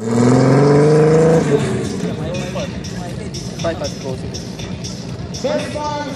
Bye, bye, close. Best time,